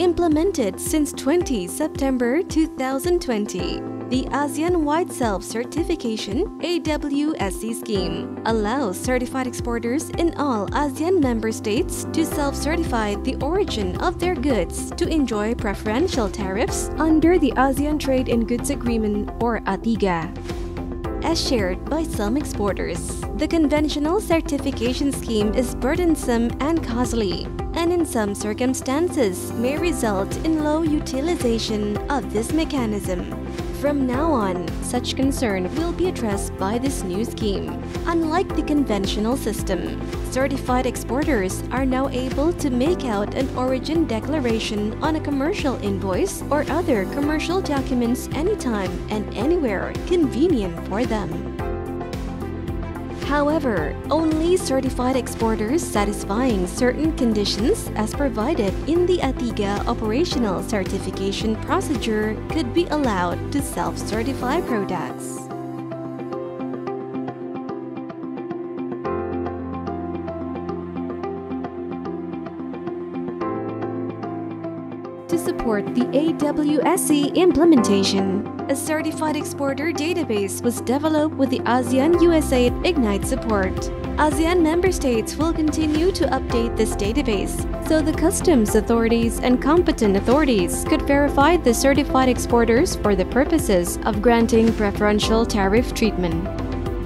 Implemented since 20 September 2020, the ASEAN Wide Self Certification AWSC scheme allows certified exporters in all ASEAN member states to self certify the origin of their goods to enjoy preferential tariffs under the ASEAN Trade in Goods Agreement or ATIGA as shared by some exporters. The conventional certification scheme is burdensome and costly, and in some circumstances may result in low utilization of this mechanism. From now on, such concern will be addressed by this new scheme. Unlike the conventional system, certified exporters are now able to make out an origin declaration on a commercial invoice or other commercial documents anytime and anywhere convenient for them. However, only certified exporters satisfying certain conditions as provided in the ATIGA operational certification procedure could be allowed to self-certify products. To support the AWSC implementation, a certified exporter database was developed with the ASEAN USAID Ignite support. ASEAN member states will continue to update this database so the customs authorities and competent authorities could verify the certified exporters for the purposes of granting preferential tariff treatment.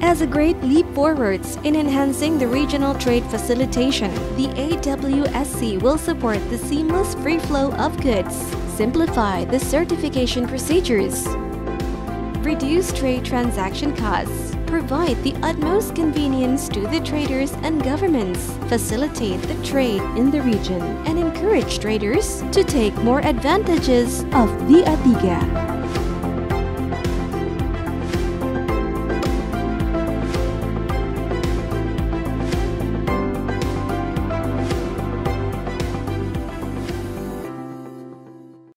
As a great leap forwards in enhancing the regional trade facilitation, the AWSC will support the seamless free flow of goods, simplify the certification procedures, reduce trade transaction costs, provide the utmost convenience to the traders and governments, facilitate the trade in the region, and encourage traders to take more advantages of the ATIGA.